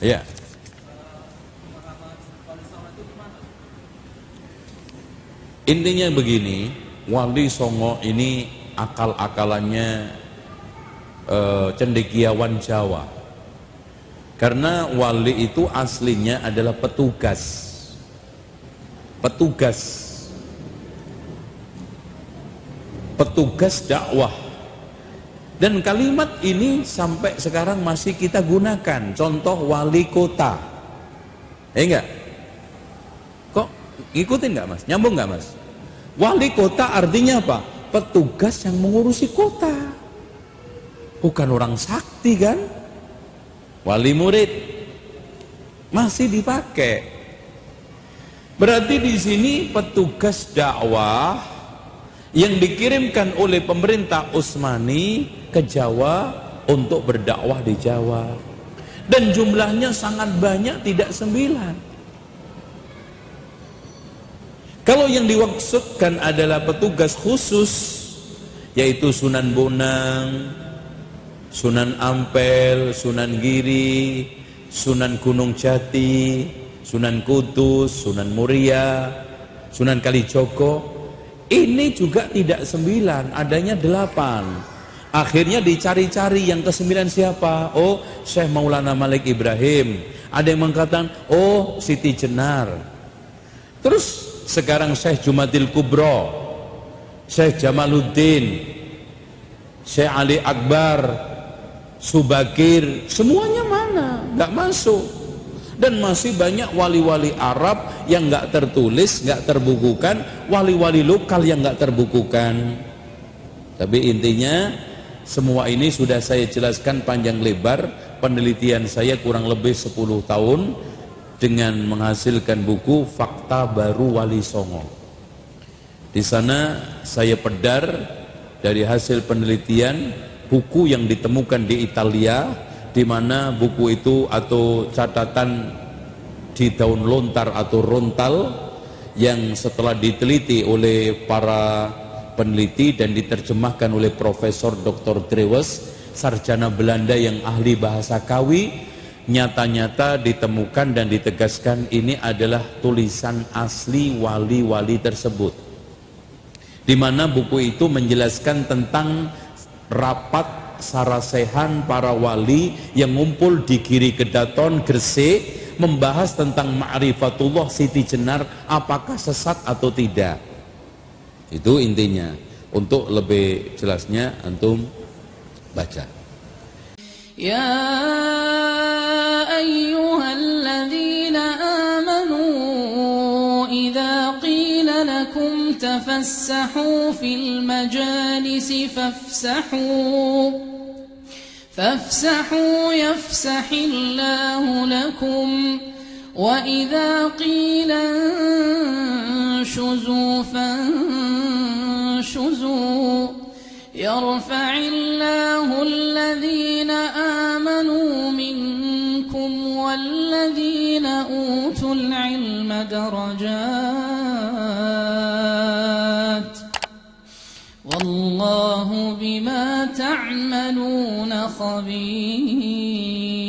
Ya. Intinya begini, Wali Songo ini akal-akalannya e, cendekiawan Jawa. Karena wali itu aslinya adalah petugas. Petugas. Petugas dakwah. Dan kalimat ini sampai sekarang masih kita gunakan. Contoh wali kota. Eh enggak? Kok ngikutin enggak mas? Nyambung enggak mas? Wali kota artinya apa? Petugas yang mengurusi kota. Bukan orang sakti kan? Wali murid masih dipakai. Berarti di sini petugas dakwah yang dikirimkan oleh pemerintah Utsmani ke Jawa untuk berdakwah di Jawa. Dan jumlahnya sangat banyak tidak sembilan. Kalau yang dimaksudkan adalah petugas khusus yaitu Sunan Bonang Sunan Ampel, Sunan Giri, Sunan Gunung Jati, Sunan Kudus, Sunan Muria, Sunan Kalijogo ini juga tidak sembilan, adanya delapan. Akhirnya dicari-cari yang ke sembilan siapa? Oh, Syekh Maulana Malik Ibrahim. Ada yang mengatakan, oh Siti Jenar. Terus sekarang Syekh Jumadil Kubro, Syekh Jamaluddin, Syekh Ali Akbar, Subakir, semuanya mana? Gak masuk dan masih banyak wali-wali Arab yang nggak tertulis, nggak terbukukan, wali-wali lokal yang nggak terbukukan. Tapi intinya semua ini sudah saya jelaskan panjang lebar, penelitian saya kurang lebih 10 tahun dengan menghasilkan buku Fakta Baru Wali Songo. Di sana saya pedar dari hasil penelitian buku yang ditemukan di Italia di mana buku itu atau catatan di daun lontar atau rontal yang setelah diteliti oleh para peneliti dan diterjemahkan oleh Profesor Dr. Drewes, sarjana Belanda yang ahli bahasa Kawi, nyata-nyata ditemukan dan ditegaskan ini adalah tulisan asli wali-wali tersebut. Di mana buku itu menjelaskan tentang rapat sarasehan para wali yang ngumpul di kiri kedaton Gresik membahas tentang ma'rifatullah Siti Jenar apakah sesat atau tidak. Itu intinya. Untuk lebih jelasnya antum baca. Ya ayyuhalladzina tafassahu fil majalisi fafsahu فافسحوا يفسح الله لكم. وإذا قيل انشزوا فانشزوا. يرفع الله الذين آمنوا منكم والذين أوتوا العلم درجات. والله بما تعملون خبير.